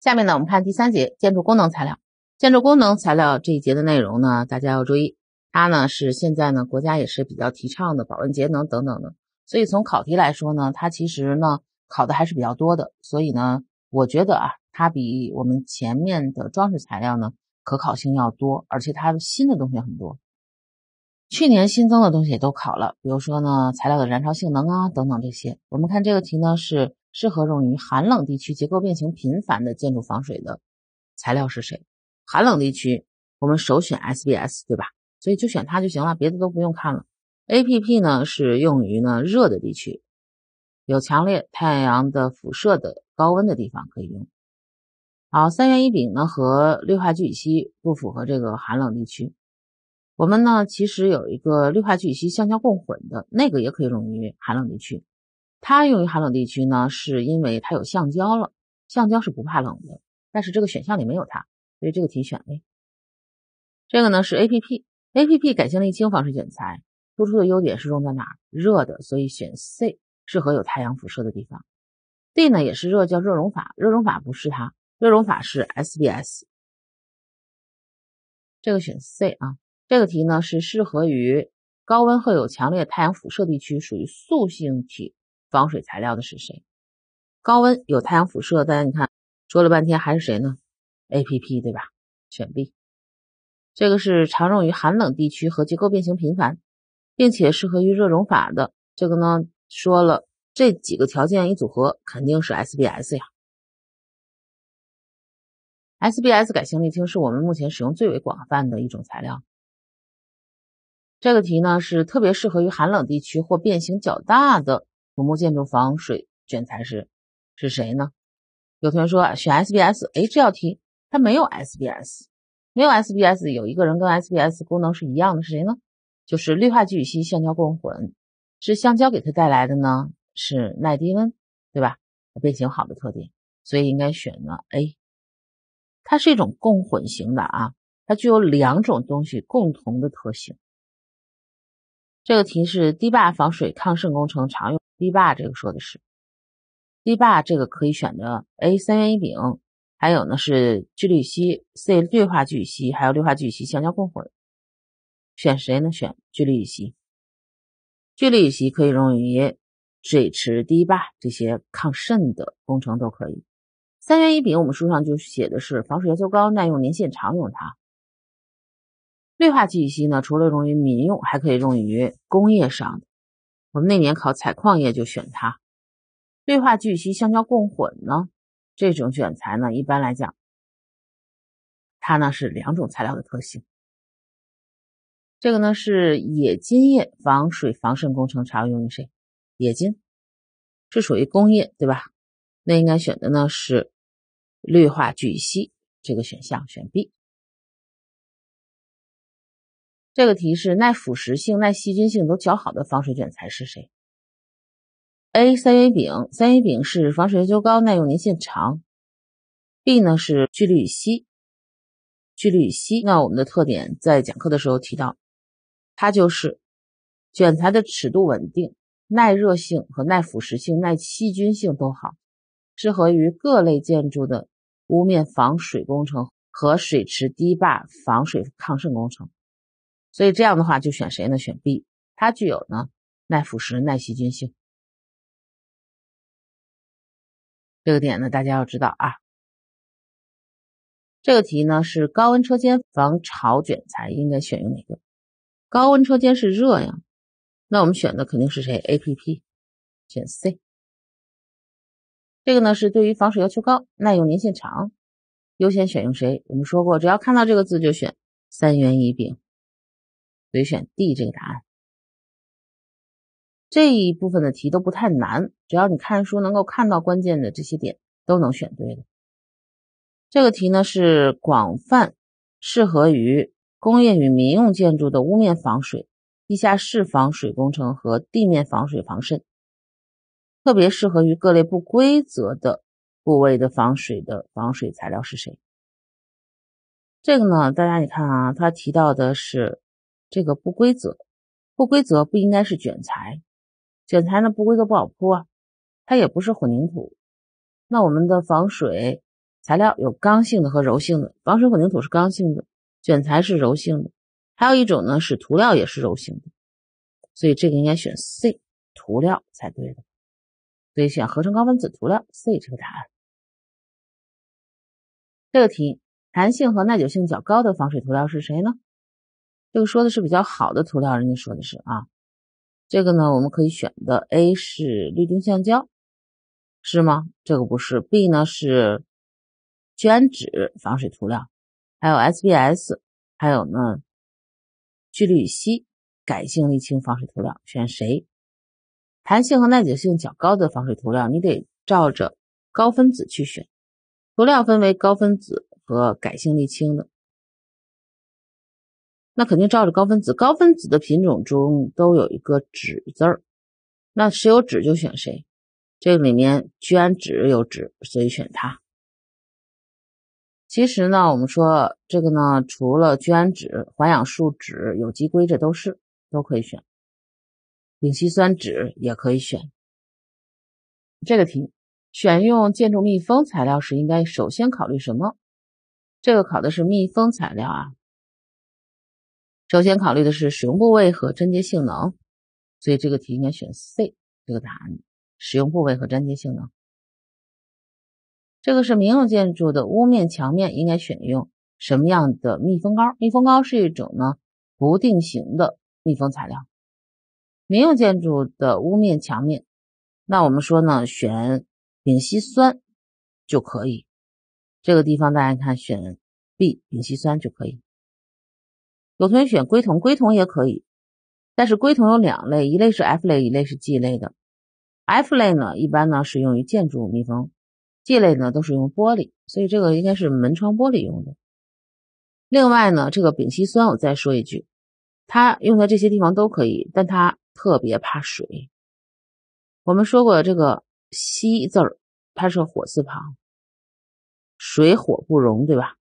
下面呢，我们看第三节建筑功能材料。建筑功能材料这一节的内容呢，大家要注意，它呢是现在呢国家也是比较提倡的保温节能等等的。所以从考题来说呢，它其实呢考的还是比较多的。所以呢，我觉得啊，它比我们前面的装饰材料呢可考性要多，而且它新的东西很多。去年新增的东西也都考了，比如说呢材料的燃烧性能啊等等这些。我们看这个题呢是。适合用于寒冷地区结构变形频繁的建筑防水的材料是谁？寒冷地区我们首选 SBS，对吧？所以就选它就行了，别的都不用看了。APP 呢是用于呢热的地区，有强烈太阳的辐射的高温的地方可以用。好，三元乙丙呢和氯化聚乙烯不符合这个寒冷地区。我们呢其实有一个氯化聚乙烯橡胶共混的那个也可以用于寒冷地区。它用于寒冷地区呢，是因为它有橡胶了，橡胶是不怕冷的，但是这个选项里没有它，所以这个题选 A。这个呢是 APP，APP 改性沥青防水卷材，突出的优点是用在哪儿？热的，所以选 C，适合有太阳辐射的地方。D 呢也是热，叫热熔法，热熔法不是它，热熔法是 SBS。这个选 C 啊。这个题呢是适合于高温和有强烈太阳辐射地区，属于塑性体。防水材料的是谁？高温有太阳辐射，大家你看说了半天还是谁呢？APP 对吧？选 B。这个是常用于寒冷地区和结构变形频繁，并且适合于热熔法的。这个呢说了这几个条件一组合，肯定是 SBS 呀。SBS 改性沥青是我们目前使用最为广泛的一种材料。这个题呢是特别适合于寒冷地区或变形较大的。土木建筑防水卷材是是谁呢？有同学说选 SBS，哎，这道题它没有 SBS，没有 SBS，有一个人跟 SBS 功能是一样的，是谁呢？就是氯化聚乙烯橡胶共混，是橡胶给它带来的呢？是耐低温，对吧？变形好的特点，所以应该选呢 A。它是一种共混型的啊，它具有两种东西共同的特性。这个题是堤坝防水抗渗工程常用。堤坝这个说的是堤坝，这个可以选择 A 三元乙丙，还有呢是聚氯烯、C 氯化聚乙烯，还有氯化聚乙烯橡胶共混，选谁呢？选聚氯乙烯。聚氯乙烯可以用于水池堤坝这些抗渗的工程都可以。三元乙丙我们书上就写的是防水要求高、耐用年限长，用它。氯化聚乙烯呢，除了用于民用，还可以用于工业上的。我们那年考采矿业就选它，氯化聚乙烯橡胶共混呢，这种卷材呢，一般来讲，它呢是两种材料的特性。这个呢是冶金业防水防渗工程常用于谁？冶金是属于工业对吧？那应该选的呢是氯化聚乙烯这个选项，选 B。这个题是耐腐蚀性、耐细菌性都较好的防水卷材是谁？A. 三元乙丙，三元丙是防水要求高、耐用年限长。B 呢是聚氯乙烯，聚氯乙烯。那我们的特点在讲课的时候提到，它就是卷材的尺度稳定、耐热性和耐腐蚀性、耐细菌性都好，适合于各类建筑的屋面防水工程和水池堤坝防水抗渗工程。所以这样的话就选谁呢？选 B，它具有呢耐腐蚀、耐细菌性。这个点呢大家要知道啊。这个题呢是高温车间防潮卷材，应该选用哪个？高温车间是热呀，那我们选的肯定是谁？APP，选 C。这个呢是对于防水要求高、耐用年限长，优先选用谁？我们说过，只要看到这个字就选三元乙丙。所以选 D 这个答案。这一部分的题都不太难，只要你看书能够看到关键的这些点，都能选对的。这个题呢是广泛适合于工业与民用建筑的屋面防水、地下室防水工程和地面防水防渗，特别适合于各类不规则的部位的防水的防水材料是谁？这个呢，大家你看啊，他提到的是。这个不规则，不规则不应该是卷材，卷材呢不规则不好铺啊，它也不是混凝土，那我们的防水材料有刚性的和柔性的，防水混凝土是刚性的，卷材是柔性的，还有一种呢是涂料也是柔性的，所以这个应该选 C 涂料才对的，所以选合成高分子涂料 C 这个答案。这个题，弹性和耐久性较高的防水涂料是谁呢？这个说的是比较好的涂料，人家说的是啊，这个呢我们可以选的 A 是氯丁橡胶，是吗？这个不是，B 呢是聚酯防水涂料，还有 SBS，还有呢聚氯乙烯改性沥青防水涂料，选谁？弹性和耐久性较高的防水涂料，你得照着高分子去选，涂料分为高分子和改性沥青的。那肯定照着高分子，高分子的品种中都有一个酯字儿，那谁有酯就选谁。这个里面聚氨酯有酯，所以选它。其实呢，我们说这个呢，除了聚氨酯、环氧树脂、有机硅，这都是都可以选。丙烯酸酯也可以选。这个题选用建筑密封材料时，应该首先考虑什么？这个考的是密封材料啊。首先考虑的是使用部位和粘接性能，所以这个题应该选 C 这个答案。使用部位和粘接性能，这个是民用建筑的屋面墙面应该选用什么样的密封膏？密封膏是一种呢不定型的密封材料。民用建筑的屋面墙面，那我们说呢选丙烯酸就可以。这个地方大家看选 B 丙烯酸就可以。有同学选硅酮，硅酮也可以，但是硅酮有两类，一类是 F 类，一类是 G 类的。F 类呢，一般呢是用于建筑密封；G 类呢都是用玻璃，所以这个应该是门窗玻璃用的。另外呢，这个丙烯酸我再说一句，它用在这些地方都可以，但它特别怕水。我们说过这个“烯”字儿，它是火字旁，水火不容，对吧？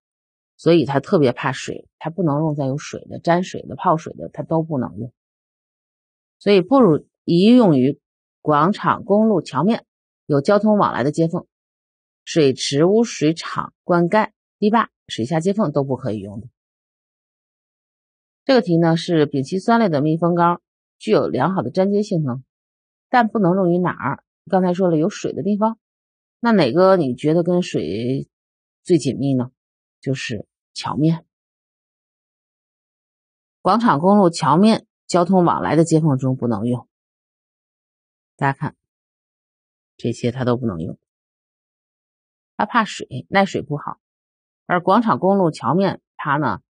所以它特别怕水，它不能用在有水的、沾水的、泡水的，它都不能用。所以不如宜用于广场、公路、桥面有交通往来的接缝，水池、污水厂、灌溉、堤坝、水下接缝都不可以用的。这个题呢是丙烯酸类的密封膏，具有良好的粘接性能，但不能用于哪儿？刚才说了有水的地方，那哪个你觉得跟水最紧密呢？就是桥面、广场、公路、桥面交通往来的接缝中不能用。大家看，这些它都不能用，它怕水，耐水不好。而广场、公路、桥面，它呢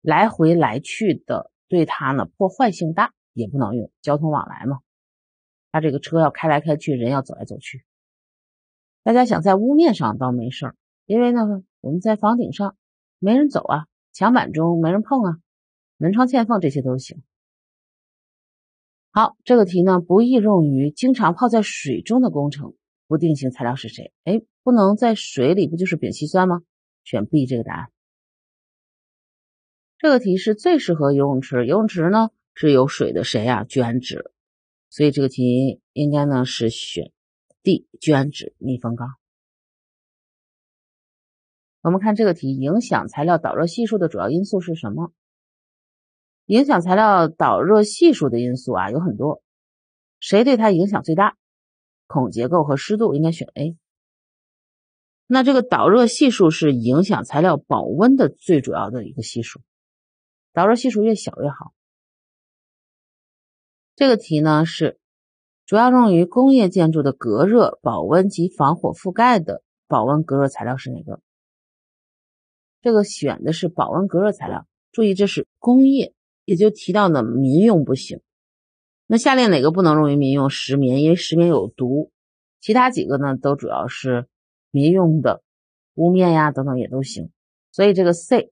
来回来去的，对它呢破坏性大，也不能用。交通往来嘛，它这个车要开来开去，人要走来走去。大家想在屋面上倒没事儿，因为呢。我们在房顶上没人走啊，墙板中没人碰啊，门窗嵌缝这些都行。好，这个题呢不宜用于经常泡在水中的工程。不定型材料是谁？哎，不能在水里，不就是丙烯酸吗？选 B 这个答案。这个题是最适合游泳池，游泳池呢是有水的，谁呀？聚氨酯，所以这个题应该呢是选 D 聚氨酯密封膏。我们看这个题，影响材料导热系数的主要因素是什么？影响材料导热系数的因素啊有很多，谁对它影响最大？孔结构和湿度应该选 A。那这个导热系数是影响材料保温的最主要的一个系数，导热系数越小越好。这个题呢是主要用于工业建筑的隔热、保温及防火覆盖的保温隔热材料是哪个？这个选的是保温隔热材料，注意这是工业，也就提到呢民用不行。那下列哪个不能用于民用？石棉，因为石棉有毒。其他几个呢都主要是民用的，屋面呀等等也都行。所以这个 C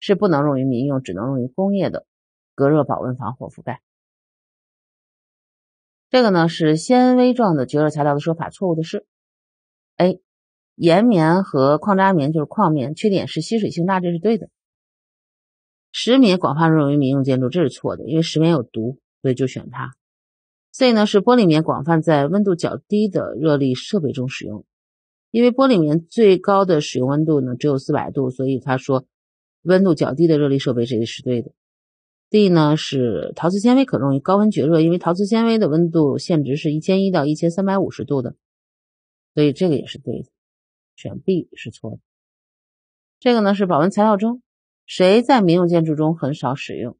是不能用于民用，只能用于工业的隔热、保温、防火、覆盖。这个呢是纤维状的绝热材料的说法，错误的是 A。岩棉和矿渣棉就是矿棉，缺点是吸水性大，这是对的。石棉广泛用于民用建筑，这是错的，因为石棉有毒，所以就选它。C 呢是玻璃棉，广泛在温度较低的热力设备中使用。因为玻璃棉最高的使用温度呢只有四百度，所以他说温度较低的热力设备这个是对的。D 呢是陶瓷纤维可用于高温绝热，因为陶瓷纤维的温度限值是一千一到一千三百五十度的，所以这个也是对的。选 B 是错的。这个呢是保温材料中，谁在民用建筑中很少使用，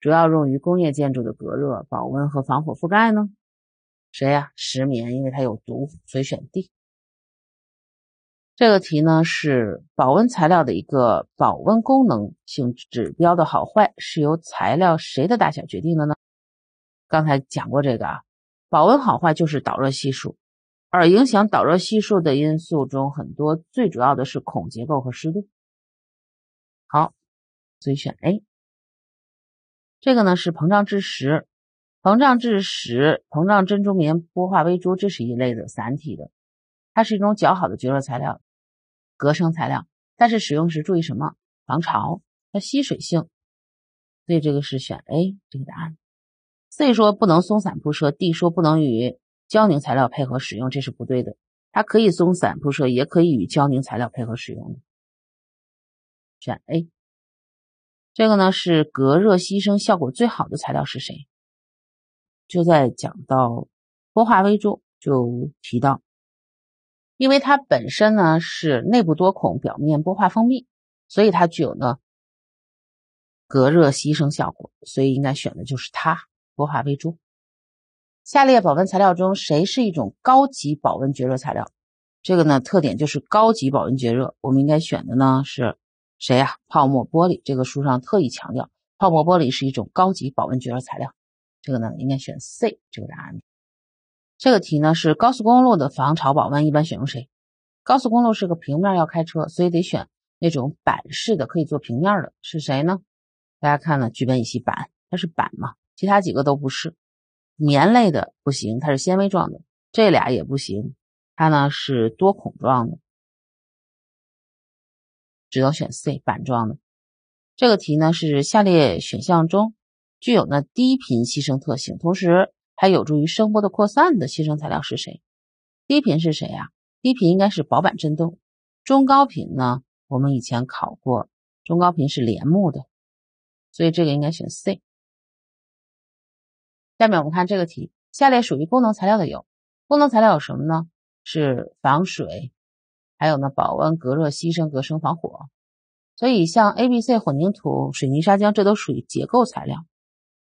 主要用于工业建筑的隔热、保温和防火覆盖呢？谁呀？石棉，因为它有毒，所以选 D。这个题呢是保温材料的一个保温功能性指标的好坏是由材料谁的大小决定的呢？刚才讲过这个啊，保温好坏就是导热系数，而影响导热系数的因素中很多，最主要的是孔结构和湿度。好，所以选 A。这个呢是膨胀质石，膨胀质石、膨胀珍珠棉、玻化微珠，这是一类的散体的，它是一种较好的绝热材料。隔声材料，但是使用时注意什么？防潮，它吸水性，所以这个是选 A 这个答案。C 说不能松散铺设，D 说不能与胶凝材料配合使用，这是不对的。它可以松散铺设，也可以与胶凝材料配合使用。选 A。这个呢是隔热吸声效果最好的材料是谁？就在讲到玻化微珠就提到。因为它本身呢是内部多孔，表面玻化封闭，所以它具有呢隔热吸声效果，所以应该选的就是它玻化微珠。下列保温材料中谁是一种高级保温绝热材料？这个呢特点就是高级保温绝热，我们应该选的呢是谁呀？泡沫玻璃。这个书上特意强调，泡沫玻璃是一种高级保温绝热材料。这个呢应该选 C 这个答案。这个题呢是高速公路的防潮保温，一般选用谁？高速公路是个平面要开车，所以得选那种板式的，可以做平面的，是谁呢？大家看呢，聚苯乙烯板，它是板嘛，其他几个都不是。棉类的不行，它是纤维状的，这俩也不行，它呢是多孔状的，只能选 C 板状的。这个题呢是下列选项中具有呢低频吸声特性，同时。还有助于声波的扩散的吸声材料是谁？低频是谁呀？低频应该是薄板振动。中高频呢？我们以前考过，中高频是帘幕的，所以这个应该选 C。下面我们看这个题，下列属于功能材料的有，功能材料有什么呢？是防水，还有呢保温、隔热、吸声、隔声、防火。所以像 A、B、C 混凝土、水泥砂浆，这都属于结构材料。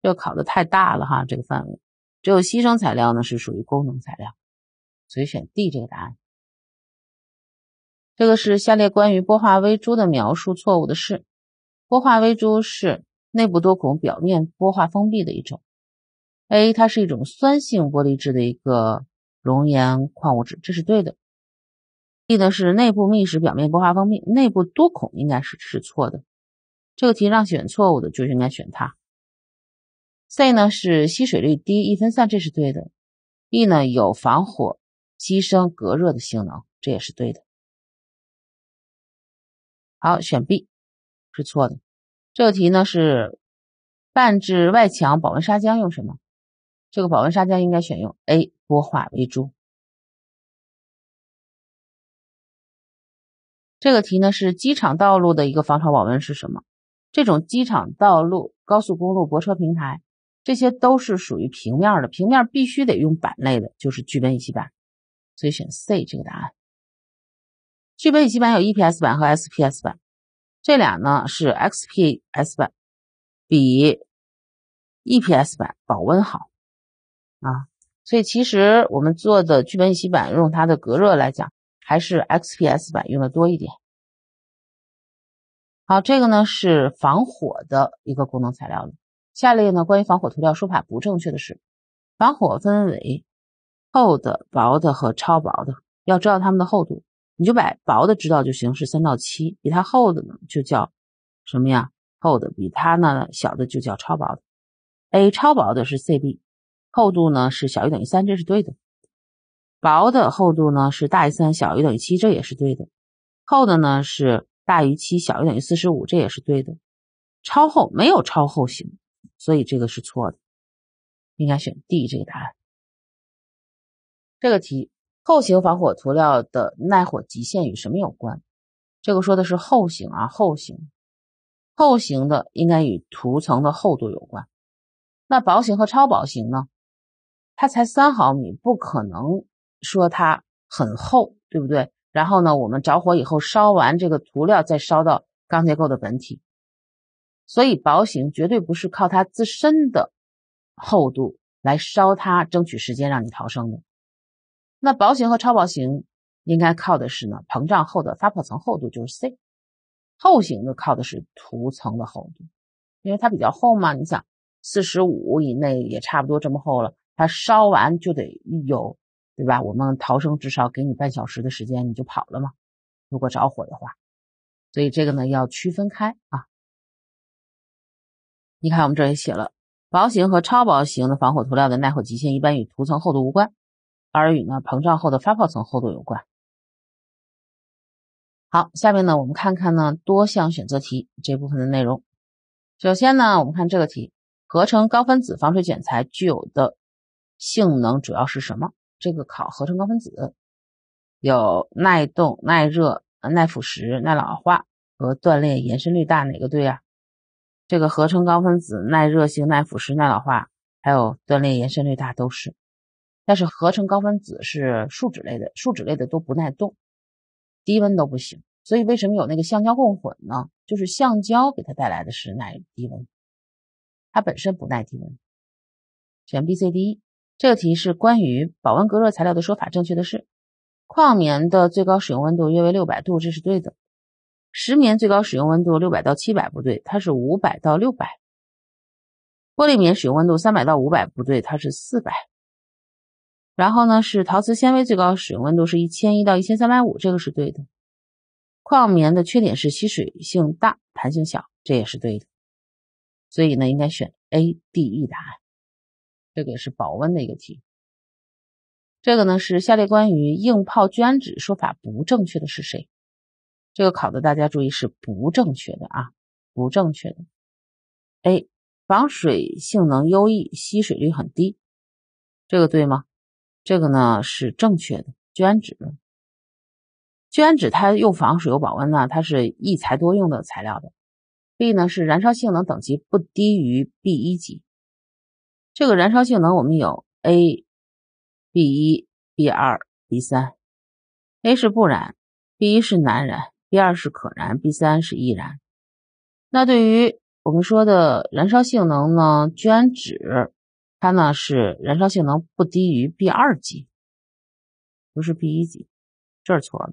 这考的太大了哈，这个范围。只有吸声材料呢是属于功能材料，所以选 D 这个答案。这个是下列关于玻化微珠的描述错误的是：玻化微珠是内部多孔、表面玻化封闭的一种。A 它是一种酸性玻璃质的一个熔岩矿物质，这是对的。D 呢是内部密实、表面玻化封闭，内部多孔应该是是错的。这个题让选错误的就应该选它。C 呢是吸水率低、易分散，这是对的。E 呢有防火、吸声、隔热的性能，这也是对的。好，选 B 是错的。这个题呢是半制外墙保温砂浆用什么？这个保温砂浆应该选用 A 玻化微珠。这个题呢是机场道路的一个防潮保温是什么？这种机场道路、高速公路泊车平台。这些都是属于平面的，平面必须得用板类的，就是聚苯乙烯板，所以选 C 这个答案。聚苯乙烯板有 EPS 板和 SPS 板，这俩呢是 XPS 板比 EPS 板保温好啊，所以其实我们做的聚苯乙烯板用它的隔热来讲，还是 XPS 板用的多一点。好，这个呢是防火的一个功能材料了。下列呢，关于防火涂料说法不正确的是，防火分为厚的、薄的和超薄的，要知道它们的厚度，你就把薄的知道就行，是三到七，比它厚的呢就叫什么呀？厚的，比它呢小的就叫超薄的。A 超薄的是 CB，厚度呢是小于等于三，这是对的。薄的厚度呢是大于三，小于等于七，这也是对的。厚的呢是大于七，小于等于四十五，这也是对的。超厚没有超厚型。所以这个是错的，应该选 D 这个答案。这个题后型防火涂料的耐火极限与什么有关？这个说的是后型啊，后型，后型的应该与涂层的厚度有关。那薄型和超薄型呢？它才三毫米，不可能说它很厚，对不对？然后呢，我们着火以后烧完这个涂料，再烧到钢结构的本体，所以薄型绝对不是靠它自身的厚度来烧它，争取时间让你逃生的。那薄型和超薄型应该靠的是呢膨胀后的发泡层厚度，就是 C。厚型的靠的是涂层的厚度，因为它比较厚嘛。你想，四十五以内也差不多这么厚了，它烧完就得有。对吧？我们逃生至少给你半小时的时间，你就跑了嘛。如果着火的话，所以这个呢要区分开啊。你看我们这也写了，薄型和超薄型的防火涂料的耐火极限一般与涂层厚度无关，而与呢膨胀后的发泡层厚度有关。好，下面呢我们看看呢多项选择题这部分的内容。首先呢，我们看这个题：合成高分子防水卷材具有的性能主要是什么？这个考合成高分子有耐冻、耐热、耐腐蚀、耐老化和断裂延伸率大，哪个对啊？这个合成高分子耐热性、耐腐蚀、耐老化，还有断裂延伸率大都是。但是合成高分子是树脂类的，树脂类的都不耐冻，低温都不行。所以为什么有那个橡胶共混呢？就是橡胶给它带来的是耐低温，它本身不耐低温。选 B、C、D。这个题是关于保温隔热材料的说法，正确的是矿棉的最高使用温度约为六百度，这是对的。石棉最高使用温度六百到七百不对，它是五百到六百。玻璃棉使用温度三百到五百不对，它是四百。然后呢是陶瓷纤维最高使用温度是一千一到一千三百五，这个是对的。矿棉的缺点是吸水性大，弹性小，这也是对的。所以呢应该选 A、D、E 答案。这个也是保温的一个题。这个呢是下列关于硬泡聚氨酯说法不正确的是谁？这个考的大家注意是不正确的啊，不正确的。A 防水性能优异，吸水率很低，这个对吗？这个呢是正确的。聚氨酯，聚氨酯它又防水又保温呢，它是一材多用的材料的。B 呢是燃烧性能等级不低于 B 一级。这个燃烧性能我们有 A、B 一、B 二、B 三。A 是不燃，B 一是难燃，B 二是可燃，B 三是易燃。那对于我们说的燃烧性能呢，聚酯它呢是燃烧性能不低于 B 二级，不是 B 一级，这儿错了。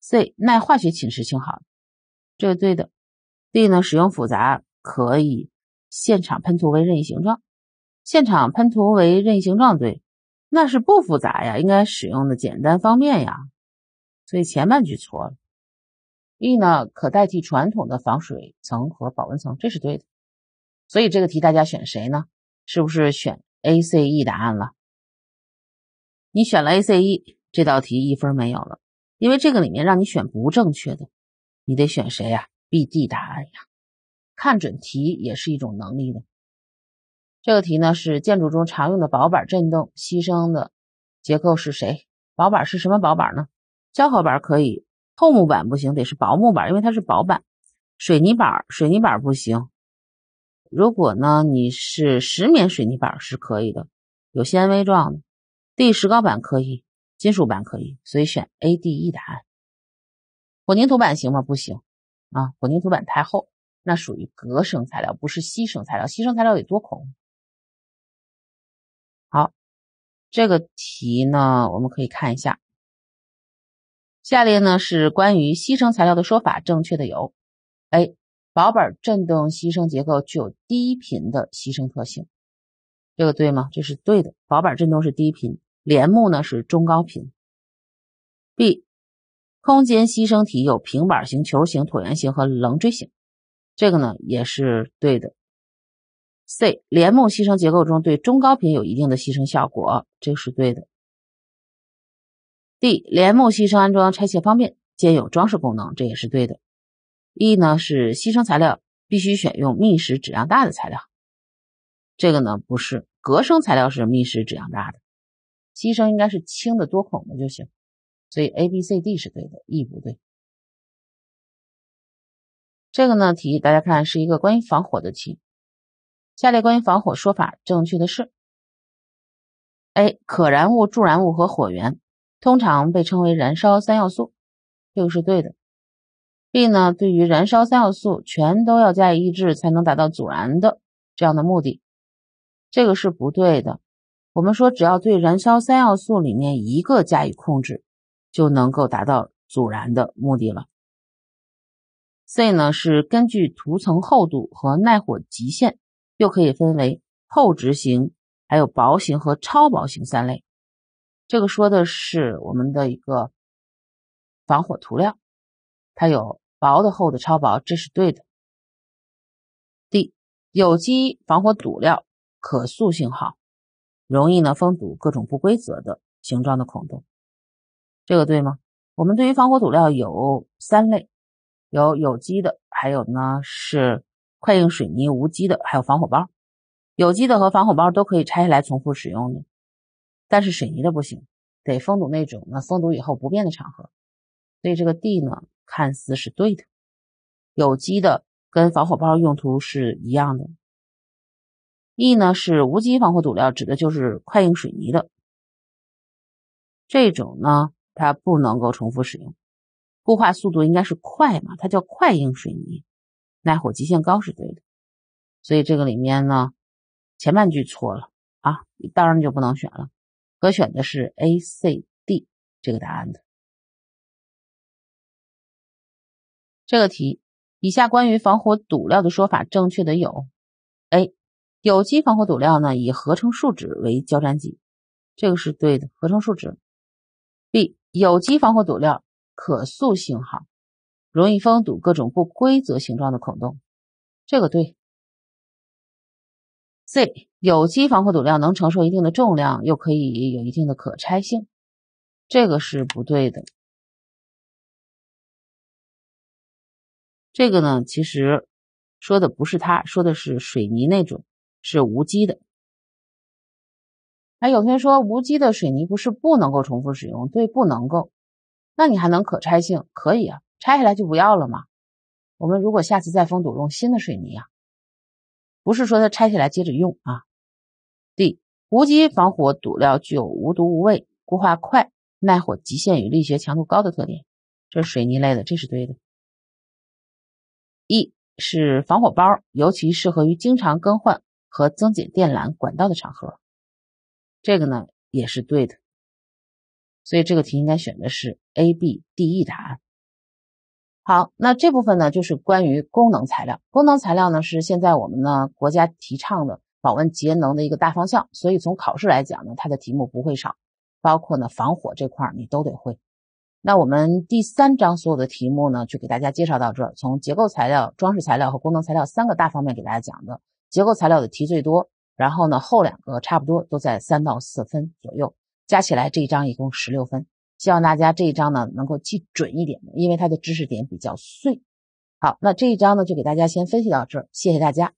C 耐化学侵蚀性好，这个对的。D 呢使用复杂，可以现场喷涂为任意形状。现场喷涂为任意形状，对，那是不复杂呀，应该使用的简单方便呀，所以前半句错了。E 呢，可代替传统的防水层和保温层，这是对的。所以这个题大家选谁呢？是不是选 A、C、E 答案了？你选了 A、C、E，这道题一分没有了，因为这个里面让你选不正确的，你得选谁呀？B、D 答案呀。看准题也是一种能力的。这个题呢是建筑中常用的薄板振动牺牲的结构是谁？薄板是什么薄板呢？胶合板可以，厚木板不行，得是薄木板，因为它是薄板。水泥板，水泥板不行。如果呢你是石棉水泥板是可以的，有纤维状的。地石膏板可以，金属板可以，所以选 A、D、E 答案。混凝土板行吗？不行啊，混凝土板太厚，那属于隔生材料，不是吸生材料。吸生材料得多孔。好，这个题呢，我们可以看一下。下列呢是关于牺牲材料的说法，正确的有：A. 薄板振动牺牲结构具有低频的牺牲特性，这个对吗？这是对的，薄板振动是低频，帘幕呢是中高频。B. 空间牺牲体有平板型、球形、椭圆形和棱锥形，这个呢也是对的。C 帘幕牺牲结构中对中高频有一定的牺牲效果，这个是对的。D 帘幕牺牲安装拆卸方便，兼有装饰功能，这也是对的。E 呢是牺牲材料必须选用密实质量大的材料，这个呢不是，隔生材料是密实质量大的，机身应该是轻的多孔的就行。所以 A、B、C、D 是对的，E 不对。这个呢题大家看是一个关于防火的题。下列关于防火说法正确的是：A. 可燃物、助燃物和火源通常被称为燃烧三要素，这个是对的。B 呢，对于燃烧三要素全都要加以抑制才能达到阻燃的这样的目的，这个是不对的。我们说只要对燃烧三要素里面一个加以控制，就能够达到阻燃的目的了。C 呢是根据涂层厚度和耐火极限，又可以分为厚质型、还有薄型和超薄型三类。这个说的是我们的一个防火涂料，它有。薄的、厚的、超薄，这是对的。D，有机防火堵料可塑性好，容易呢封堵各种不规则的形状的孔洞，这个对吗？我们对于防火堵料有三类，有有机的，还有呢是快硬水泥无机的，还有防火包。有机的和防火包都可以拆下来重复使用的，但是水泥的不行，得封堵那种呢封堵以后不变的场合。所以这个 D 呢？看似是对的，有机的跟防火包用途是一样的。E 呢是无机防火堵料，指的就是快硬水泥的这种呢，它不能够重复使用，固化速度应该是快嘛，它叫快硬水泥，耐火极限高是对的。所以这个里面呢，前半句错了啊，当然就不能选了，可选的是 A、C、D 这个答案的。这个题，以下关于防火堵料的说法正确的有：A. 有机防火堵料呢以合成树脂为交粘剂，这个是对的，合成树脂。B. 有机防火堵料可塑性好，容易封堵各种不规则形状的孔洞，这个对。C. 有机防火堵料能承受一定的重量，又可以有一定的可拆性，这个是不对的。这个呢，其实说的不是它，说的是水泥那种是无机的。还有同学说无机的水泥不是不能够重复使用？对，不能够。那你还能可拆性？可以啊，拆下来就不要了嘛。我们如果下次再封堵用新的水泥啊，不是说它拆下来接着用啊。D，无机防火堵料具有无毒无味、固化快、耐火极限与力学强度高的特点，这是水泥类的，这是对的。E 是防火包，尤其适合于经常更换和增减电缆管道的场合。这个呢也是对的，所以这个题应该选的是 A、B、D、E 答案。好，那这部分呢就是关于功能材料。功能材料呢是现在我们呢国家提倡的保温节能的一个大方向，所以从考试来讲呢，它的题目不会少，包括呢防火这块你都得会。那我们第三章所有的题目呢，就给大家介绍到这儿。从结构材料、装饰材料和功能材料三个大方面给大家讲的。结构材料的题最多，然后呢后两个差不多都在三到四分左右，加起来这一章一共十六分。希望大家这一章呢能够记准一点，因为它的知识点比较碎。好，那这一章呢就给大家先分析到这儿，谢谢大家。